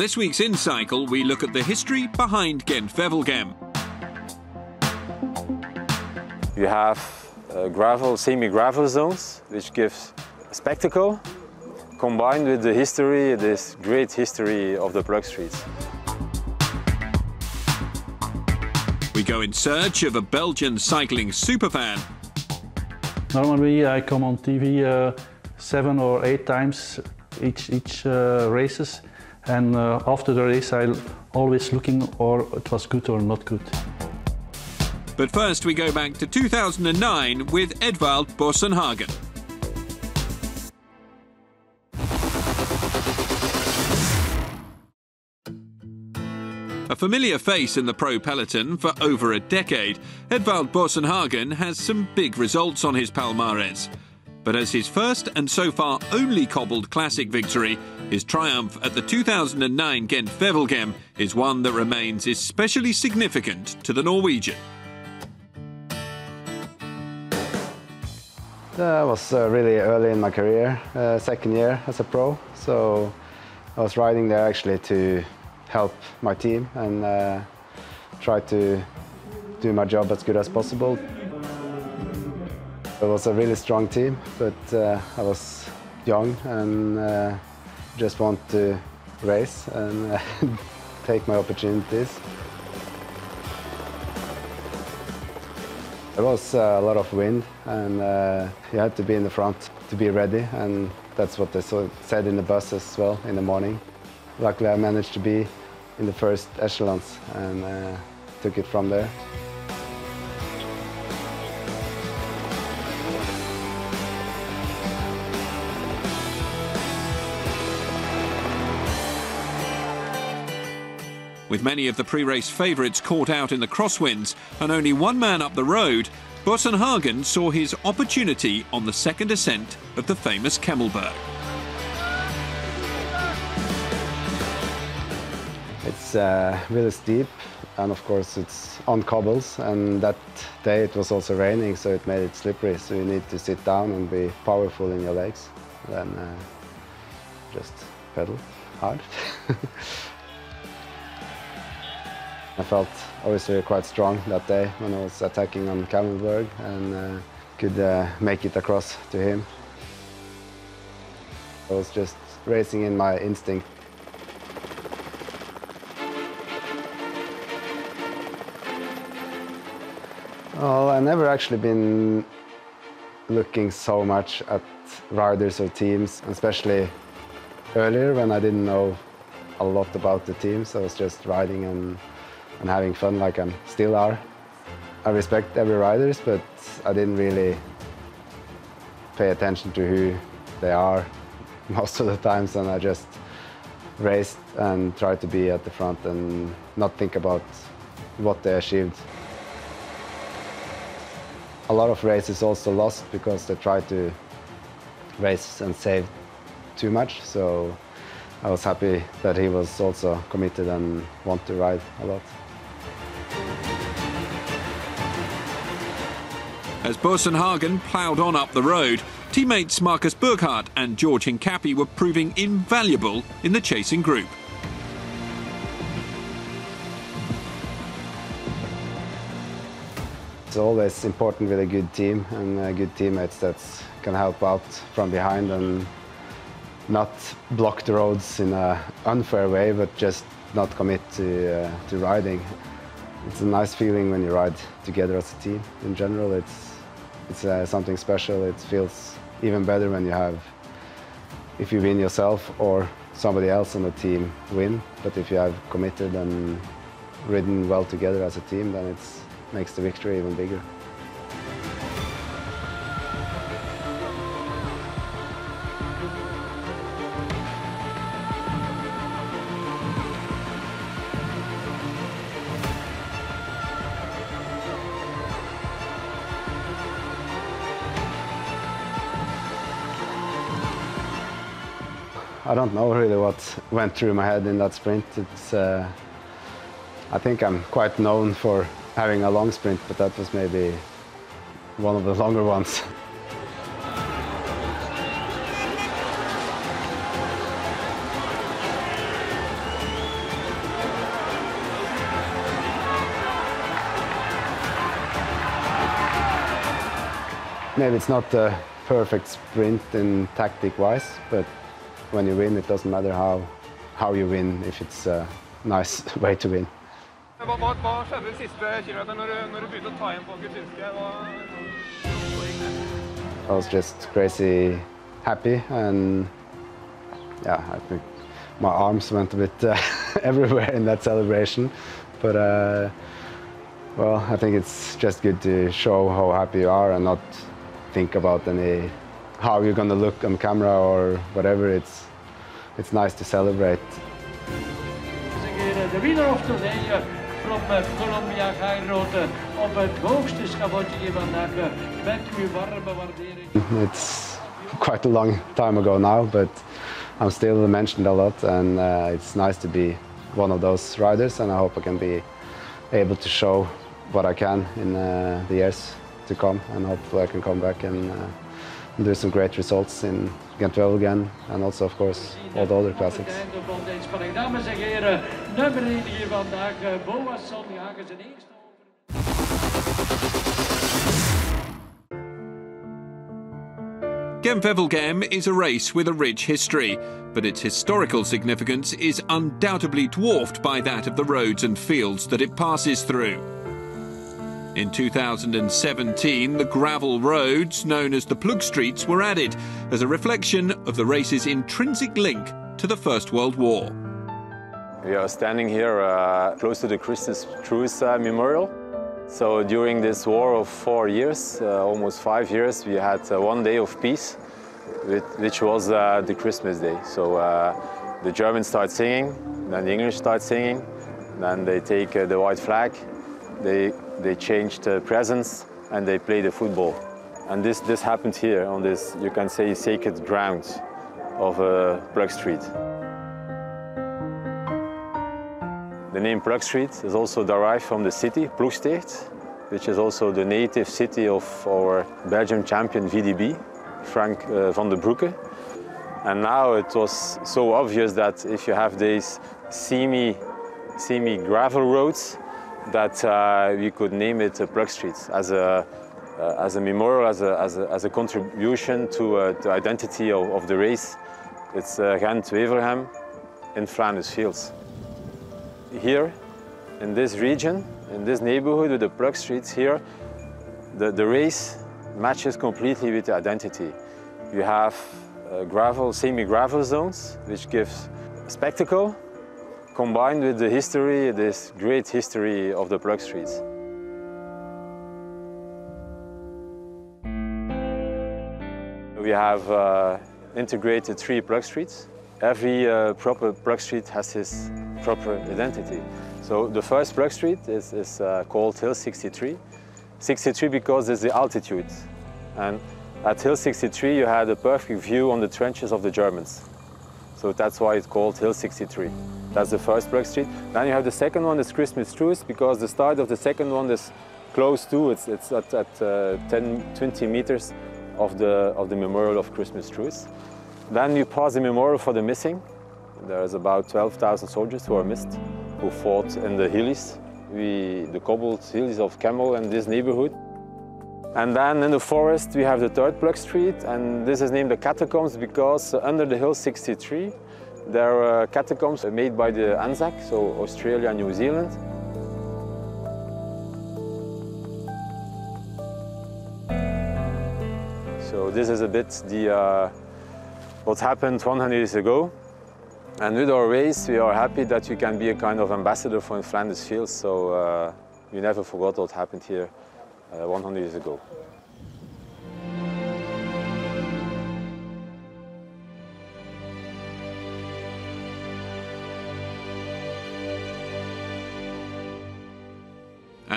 On this week's inCycle, we look at the history behind Gent Wevelgem. You have uh, gravel, semi-gravel zones, which gives spectacle, combined with the history, this great history of the plug streets. We go in search of a Belgian cycling superfan. Normally I come on TV uh, seven or eight times each, each uh, races and uh, after the race I'm always looking or it was good or not good. But first we go back to 2009 with Edvald Boasson-Hagen. A familiar face in the pro peloton for over a decade, Edvald Boasson-Hagen has some big results on his palmares. But as his first and so far only cobbled classic victory, his triumph at the 2009 Gent Wevelgem is one that remains especially significant to the Norwegian. That was uh, really early in my career, uh, second year as a pro. So I was riding there actually to help my team and uh, try to do my job as good as possible. It was a really strong team, but uh, I was young and uh, just want to race and uh, take my opportunities. There was uh, a lot of wind and uh, you had to be in the front to be ready and that's what they said in the bus as well in the morning. Luckily I managed to be in the first echelons and took it from there. With many of the pre-race favourites caught out in the crosswinds and only one man up the road, Boasson-Hagen saw his opportunity on the second ascent of the famous Kemmelberg. It's uh, really steep and of course it's on cobbles and that day it was also raining so it made it slippery so you need to sit down and be powerful in your legs then uh, just pedal hard. I felt obviously quite strong that day when I was attacking on Kemmelberg and uh, could uh, make it across to him. I was just racing in my instinct. Well, I've never actually been looking so much at riders or teams, especially earlier when I didn't know a lot about the teams. I was just riding and and having fun like I still are. I respect every riders, but I didn't really pay attention to who they are most of the times, and I just raced and tried to be at the front and not think about what they achieved. A lot of races also lost because they tried to race and save too much, so I was happy that he was also committed and want to ride a lot. As Boasson-Hagen ploughed on up the road, teammates Marcus Burghardt and George Hincapie were proving invaluable in the chasing group. It's always important with a good team and uh, good teammates that can help out from behind and not block the roads in an unfair way, but just not commit to, uh, to riding. It's a nice feeling when you ride together as a team. In general, it's, it's uh, something special. It feels even better when you have, if you win yourself or somebody else on the team win. But if you have committed and ridden well together as a team, then it makes the victory even bigger. I don't know really what went through my head in that sprint. It's, uh, I think I'm quite known for having a long sprint, but that was maybe one of the longer ones. Maybe it's not the perfect sprint in tactic-wise, but when you win, it doesn't matter how, how you win, if it's a nice way to win. Hva, hva, hva skjedde de siste kilometerne når, du- når du begynte å ta igjen på Kuschynski? I was just crazy happy and yeah, I think my arms went a bit uh, everywhere in that celebration. But uh, well, I think it's just good to show how happy you are and not think about any how you're gonna look on camera or whatever. It's it's nice to celebrate. The winner of today uh, from uh, Columbia, op het hoogste schavotje vandaag uh, met uw warme waardering. It's quite a long time ago now, but I'm still mentioned a lot, and uh, it's nice to be one of those riders. And I hope I can be able to show what I can in uh, the years to come, and hopefully I can come back and, uh, do some great results in Ghent again, and also, of course, all the other classics. het einde van de inspanning. Dames en heren, nummer 1 hier vandaag, Boasson Hagen zijn eerste over. Gent-Wevelgem is a race with a rich history, but its historical significance is undoubtedly dwarfed by that of the roads and fields that it passes through. In 2017, the gravel roads, known as the Plug Streets, were added as a reflection of the race's intrinsic link to the First World War. We are standing here uh, close to the Christmas Truce uh, Memorial. So during this war of four years, uh, almost five years, we had uh, one day of peace, which was uh, the Christmas day. So uh, the Germans start singing, then the English start singing, then they take the white flag, they, they change the presents, and they play the football. And this, this happened here on this, you can say, sacred ground of uh, Plug Street. The name Plug Street is also derived from the city, Ploegsteert, which is also the native city of our Belgian champion VDB, Frank uh, Vandenbroucke. And now it was so obvious that if you have these semi, semi gravel roads, that uh, we could name it uh, Plug Street as a, uh, as a memorial, as a, as a, as a contribution to uh, the identity of, of the race. It's uh, Gent-Wevelgem in Flanders Fields here in this region, in this neighborhood with the plug streets here, the, the race matches completely with the identity. You have uh, gravel, semi-gravel zones, which gives spectacle, combined with the history, this great history of the plug streets. We have uh, integrated three plug streets. Every uh, proper plug street has its proper identity. So the first plug street is, is uh, called Hill 63. 63 because it's the altitude. And at Hill 63 you had a perfect view on the trenches of the Germans. So that's why it's called Hill 63. That's the first plug street. Then you have the second one, is Christmas Truce, because the start of the second one is close to, it's, it's at, at uh, 10, 20 meters of the, of the memorial of Christmas Truce. Then you pass the memorial for the missing. There's about 12,000 soldiers who are missed, who fought in the hills, we, the cobbled hills of Kemmel and this neighborhood. And then in the forest we have the third plug street, and this is named the catacombs because under the hill 63 there are catacombs made by the Anzac, so Australia and New Zealand. So this is a bit the uh, what happened 100 years ago. And with our race, we are happy that we can be a kind of ambassador for Flanders Fields. So uh, we never forgot what happened here uh, 100 years ago.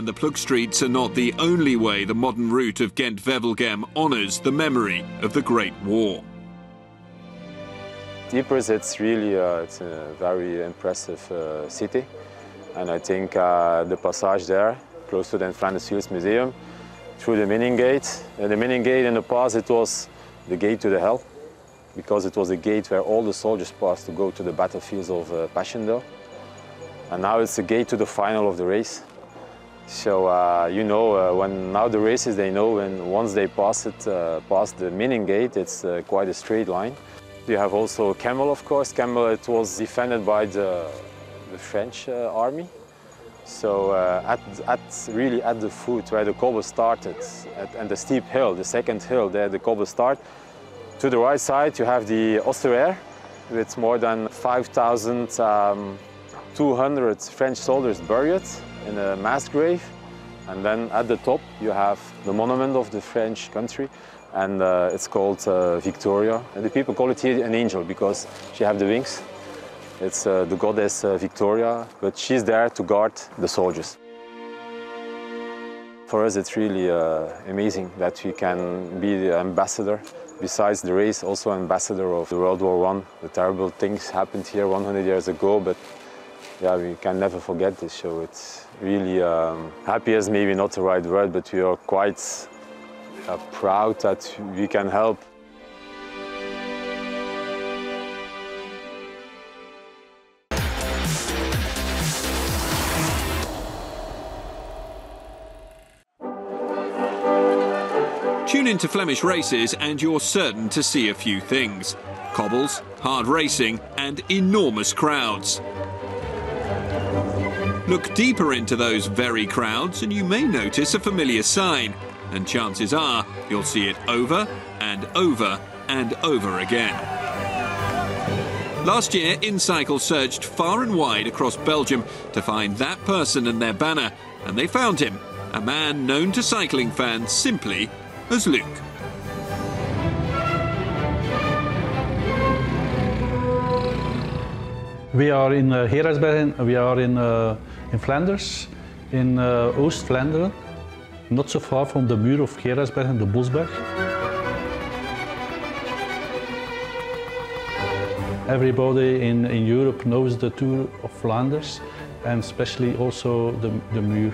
And the Plug Streets are not the only way the modern route of Gent-Wevelgem honours the memory of the Great War. Ypres, it's really uh, it's a very impressive uh, city. And I think uh, the passage there, close to the Flanders Fields Museum, through the Menin Gate. Uh, the Menin Gate in the past, it was the gate to the hell, because it was the gate where all the soldiers passed to go to the battlefields of uh, Passchendaele. And now it's the gate to the final of the race. So uh, you know uh, when now the races they know when once they pass it uh, past the Menin gate it's uh, quite a straight line. You have also Kemmel of course. Kemmel it was defended by the, the French uh, army. So uh, at, at really at the foot where the cobble started at, and the steep hill, the second hill there the cobble start. To the right side you have the ossuary with more than 5,200 um, French soldiers buried in a mass grave. And then at the top you have the monument of the French country and uh, it's called uh, Victoria. And the people call it here an angel because she has the wings. It's uh, the goddess uh, Victoria, but she's there to guard the soldiers. For us it's really uh, amazing that we can be the ambassador besides the race, also ambassador of the World War I. The terrible things happened here 100 years ago, but yeah, we can never forget this show. It's really um, happy is maybe not the right word, but we are quite uh, proud that we can help. Tune into Flemish races and you're certain to see a few things. Cobbles, hard racing and enormous crowds. Look deeper into those very crowds and you may notice a familiar sign, and chances are you'll see it over and over and over again. Last year, InCycle searched far and wide across Belgium to find that person and their banner, and they found him, a man known to cycling fans simply as Luke. We are in uh, we are in uh, in Flanders, in uh, Oost Vlaanderen, not so far from the Muur of Geraardsbergen, the Bosberg. Everybody in, in Europe knows the Tour of Flanders and especially also the, the Muur.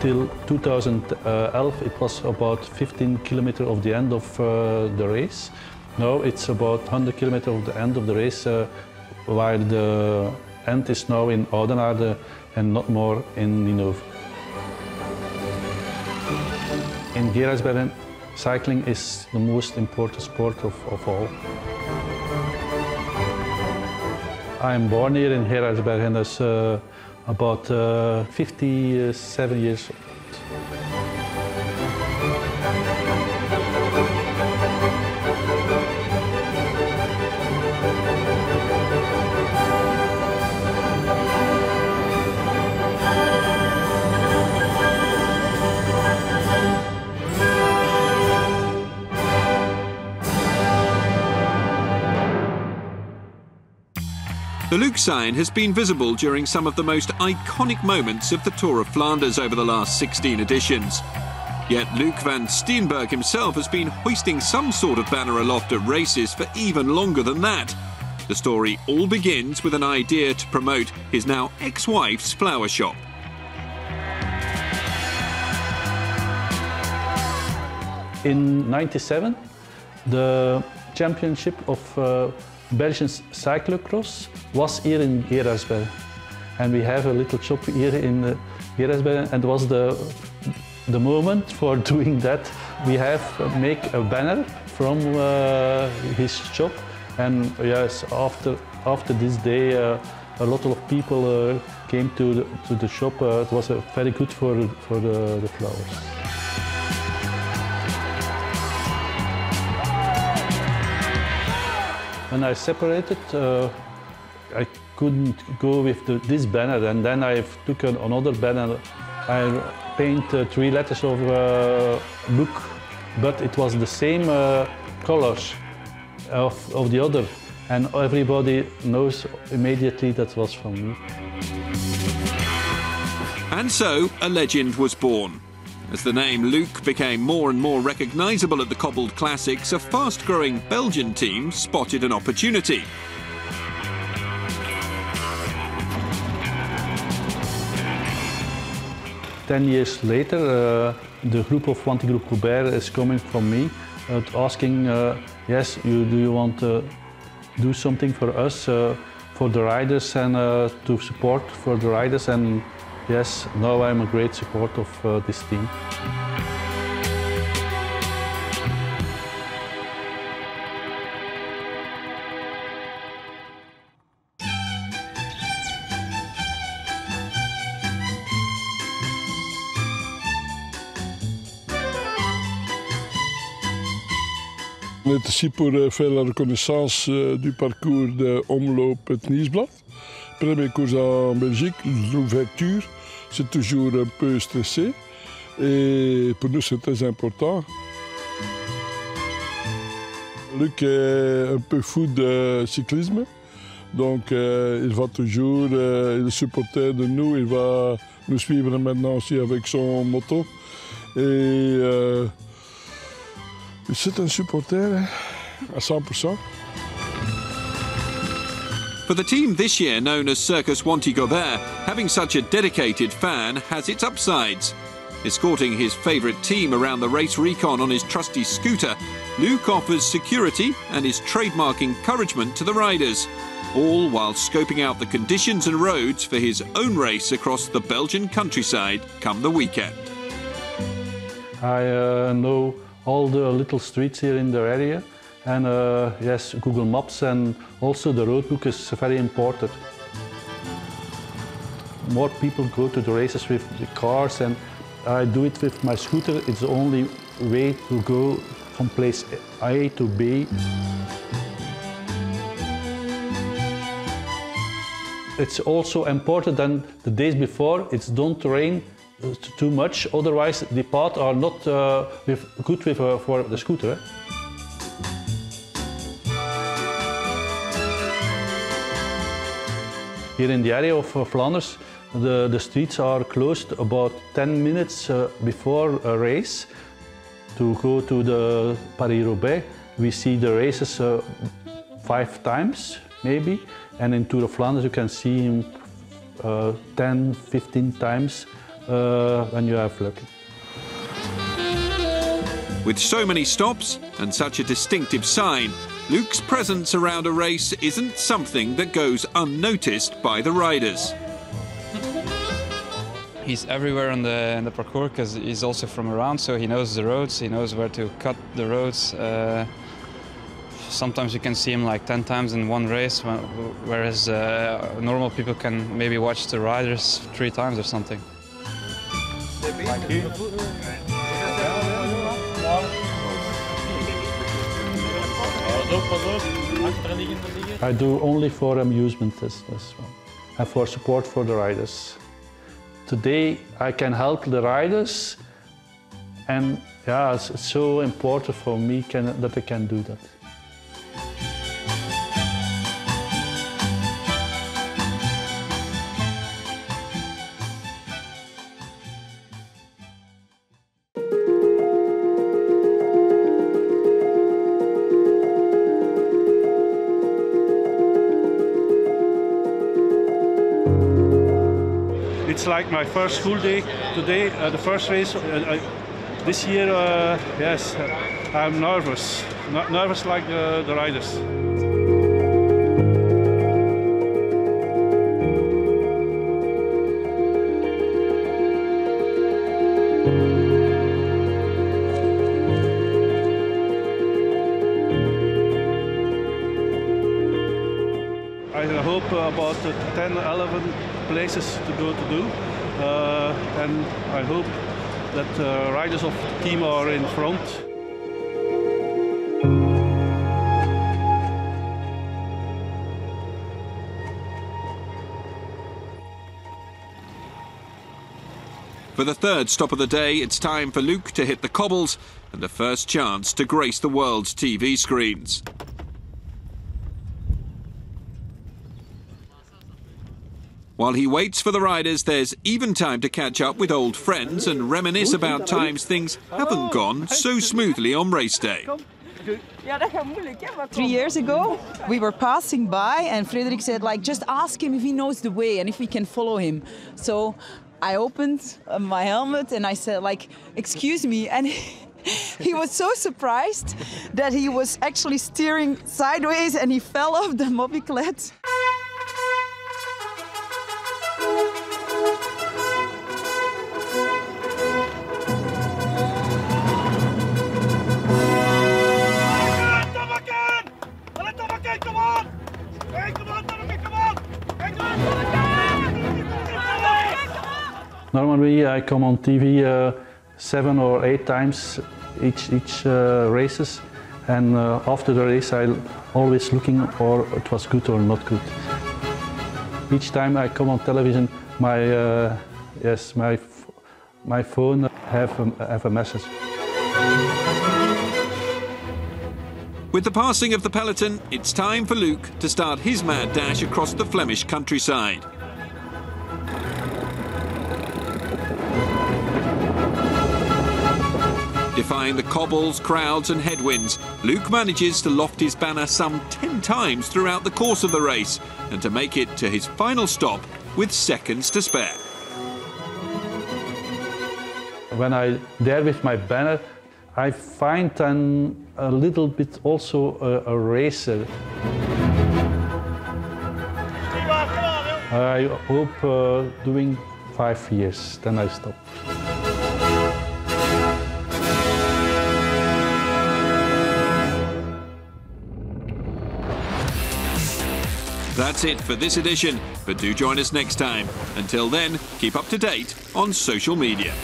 Till 2011 it was about 15 kilometers of the end of uh, the race. Now it's about 100 kilometers of the end of the race uh, while the end is now in Oudenaarde and not more in Ninove. In Geraardsbergen, cycling is the most important sport of, of all. I am born here in Geraardsbergen as uh, about uh, 57 years The Luke sign has been visible during some of the most iconic moments of the Tour of Flanders over the last 16 editions. Yet Luke van Steenberg himself has been hoisting some sort of banner aloft at races for even longer than that. The story all begins with an idea to promote his now ex-wife's flower shop. In 97, the championship of uh, Belgian cyclocross was here in Geraardsbergen. And we have a little shop here in uh, and was the, the moment for doing that. We have uh, make a banner from uh, his shop and yes, after, after this day uh, a lot of people uh, came to the, to the shop. It was very good for, for the, the flowers. When I separated, uh, I couldn't go with the, this banner and then I took an, another banner. I paint uh, three letters of uh, Luke, but it was the same uh, colors of, of the other and everybody knows immediately that was from me. And so a legend was born. As the name Luke became more and more recognisable at the Cobbled Classics, a fast-growing Belgian team spotted an opportunity. Ten years later, uh, the group of Wanty Group Gobert is coming from me, uh, asking, uh, yes, you, do you want to do something for us, uh, for the riders and uh, to support for the riders and yes, now I'm a great support of uh, this team. Pour euh, faire la reconnaissance euh, du parcours de Omloop het Nieuwsblad. Première course en Belgique, l'ouverture, c'est toujours un peu stressé. Et pour nous, c'est très important. Luc est un peu fou de cyclisme. Donc, euh, il va toujours, euh, il est supporter de nous, il va nous suivre maintenant aussi avec son moto. Et euh, c'est un supporter à 100%. For the team this year known as Circus Wanty Gobert, having such a dedicated fan has its upsides. Escorting his favourite team around the race recon on his trusty scooter, Luke offers security and his trademark encouragement to the riders, all while scoping out the conditions and roads for his own race across the Belgian countryside come the weekend. I uh, know all the little streets here in the area and uh, yes, Google Maps and also the road book is very important. More people go to the races with the cars and I do it with my scooter. It's the only way to go from place A to B. It's also important that the days before it's don't rain too much, otherwise the paths are not uh, with, good with, uh, for the scooter. Here in the area of Flanders, the, the streets are closed about 10 minutes uh, before a race. To go to the Paris-Roubaix, we see the races uh, five times, maybe, and in Tour de Flanders you can see him uh, 10, 15 times uh, when you have luck. With so many stops and such a distinctive sign, Luke's presence around a race isn't something that goes unnoticed by the riders. He's everywhere in the in the parcours because he's also from around, so he knows the roads. He knows where to cut the roads. Uh, sometimes you can see him like 10 times in one race, whereas uh, normal people can maybe watch the riders three times or something. I do only for amusement as, as well, and for support for the riders. Today I can help the riders, and yeah, it's, it's so important for me can, that I can do that. My first school day today, uh, the first race. Uh, this year, uh, yes, I'm nervous. Not nervous like the, the riders. I hope about uh, 10, 11 places to go to do. Uh, and I hope that uh, riders of team are in front. For the third stop of the day, it's time for Luke to hit the cobbles and the first chance to grace the world's TV screens. While he waits for the riders, there's even time to catch up with old friends and reminisce about times things haven't gone so smoothly on race day. Three years ago, we were passing by, and Frederik said, like, just ask him if he knows the way and if we can follow him. So I opened uh, my helmet and I said, like, excuse me, and. he was so surprised that he was actually steering sideways and he fell off the mobylette. Normally I come on TV uh, seven or eight times each, each uh, races and uh, after the race I always looking or it was good or not good. Each time I come on television my, uh, yes, my, my phone have a, have a message. With the passing of the peloton, it's time for Luke to start his mad dash across the Flemish countryside. Defying the cobbles, crowds and headwinds, Luke manages to loft his banner some 10 times throughout the course of the race and to make it to his final stop with seconds to spare. When I there with my banner, I find an, a little bit also a, a racer. I hope uh, doing five years, then I stop. That's it for this edition, but do join us next time. Until then, keep up to date on social media.